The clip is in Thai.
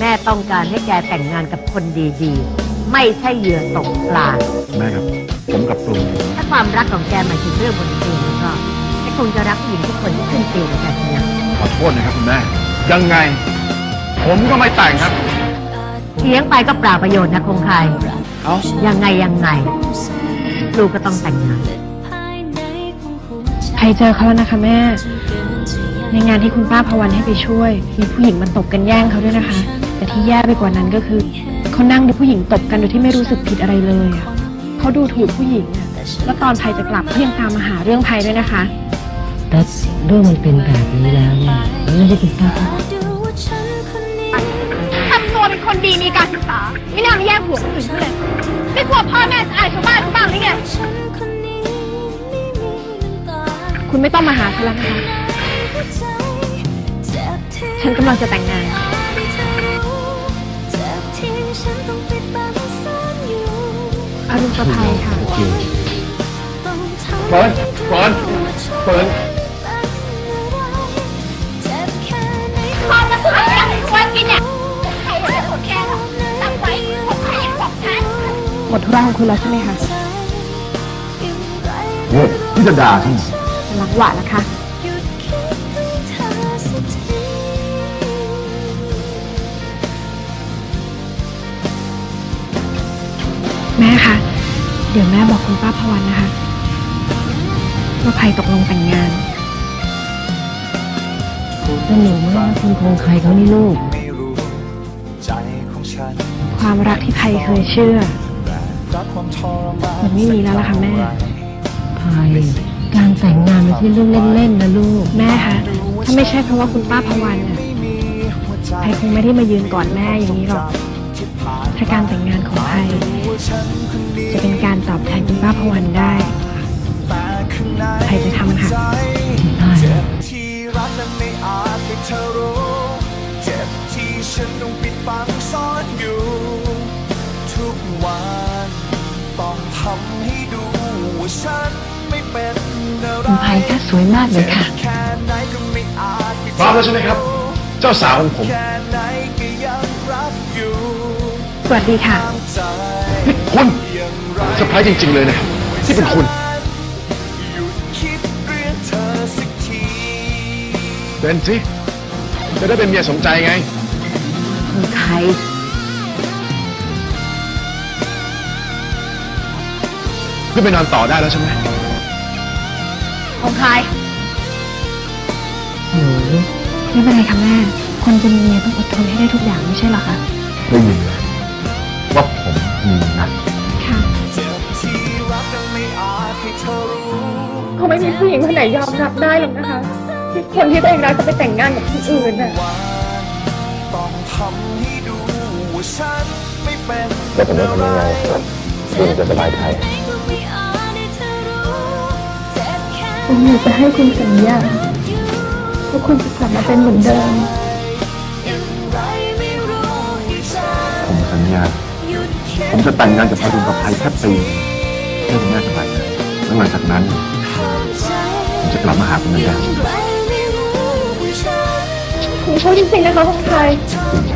แม่ต้องการให้แกแต่งงานกับคนดีๆ ไม่ใช่เหยื่อตกปลา แม่ครับ ผมกับปรุงถ้าความรักของแกหมายถึงเรื่องบนเตียงแล้วก็แกคงจะรักผู้หญิงทุกคนที่ขึ้นเตียงกับแกนะขอโทษนะครับคุณแม่ ยังไง ผมก็ไม่แต่งครับเถียงไปก็เปล่าประโยชน์นะคงคาย เอ้ายังไงยังไง ลูกก็ต้องแต่งงาน ใครเจอเขาแล้วนะคะแม่ ในงานที่คุณป้าพวันให้ไปช่วย มีผู้หญิงมันตบกันแย่งเขาด้วยนะคะ แต่ที่แย่ไปกว่านั้นก็คือเขานั่งดูผู้หญิงตบกันโดยที่ไม่รู้สึกผิดอะไรเลยอะเขาดูถูกผู้หญิงอะแล้วตอนภัยจะกลับเขายังตามมาหาเรื่องภัยด้วยนะคะ แต่เรื่องมันเป็นแบบนี้แล้วเนี่ยไม่ได้เป็นป้าทำตัวเป็นคนดีมีการศึกษา ไม่น่ามาแย่งผัวคนอื่นเขาเลย ไม่กลัวพ่อแม่จะอายชาวบ้านเขาบ้างหรือไง คุณไม่ต้องมาหาฉันแล้วนะคะ ฉันกำลังจะแต่งงาน อรุณประภัยค่ะเฟิร์นเฟิร์นเฟิร์นพ่อจะทำอย่างควรกินเนี่ยใครจะขอแค่หรอตั้งไว้ของใครของฉันหมดธุระของคุณแล้วใช่ไหมคะเฮ้ยพี่จะด่าฉันเหรอรักหวานแล้วคะ ดี๋ยวแม่บอกคุณป้าพวันนะคะว่าภัยตกลงแต่งงานสนุกมากคุณคงใครเขานี่ลูกไม่รู้ใจของฉันความรักที่ภัยเคยเชื่อรักความทรมานมันไม่มีแล้วล่ะค่ะแม่พายการแต่งงานไม่ใช่เรื่องเล่นๆนะลูก แม่คะถ้าไม่ใช่เพราะว่าคุณป้าพวันน่ะไม่มีหัวใจภัยคงไม่ได้มายืนก่อนแม่อย่างนี้หรอกที่ผ่านถ้าการแต่งงานของภัยว่าฉันคนนี้จะเป็น วันได้ ใครจะทำค่ะใจเจ็บที่รักนั้นไม่อาจให้เธอรู้เจ็บที่ฉันต้องปิดบังซ่อนอยู่ ทุกวันต้องทำให้ดูว่าฉันไม่เป็นอะไรคุณภัยคะสวยมากเลยค่ะแค่ไหนก็ไม่อาจให้พร้อมแล้วใช่ไหมครับ เจ้าสาวของผมสวัสดีค่ะนี่คุณเซอร์ไพรส์จริง ๆ เลยนะ ที่เป็นคุณหยุดคิดเรื่องเธอสักทีเป็นสิจะได้เป็นเมียสมใจไงคงใครขึ้นไปนอนต่อได้แล้วใช่ไหมของใครหนูไม่เป็นไรค่ะแม่ คนเป็นเมียต้องอดทนให้ได้ทุกอย่างไม่ใช่เหรอคะ ได้ยินเลย ผู้หญิงคนไหนยอมรับได้หรอกนะคะที่คนที่ตัวเองรักจะไปแต่งงานกับคนอื่นน่ะวันต้องทำให้ดูว่าฉันไม่เป็นแล้วผมจะทำยังไงเรื่องจะสบายใจผมอยากจะให้คุณสัญญาว่าคุณจะกลับมาเป็นเหมือนเดิมผมสัญญาผมจะแต่งงานกับพารุณกับภัยแค่ปีเพื่อคุณแม่สบายใจแล้วหลังจากนั้นผม จะกลับมาหาคุณเหมือนเดิมคุณจริงๆนะคะคุณชาย จริง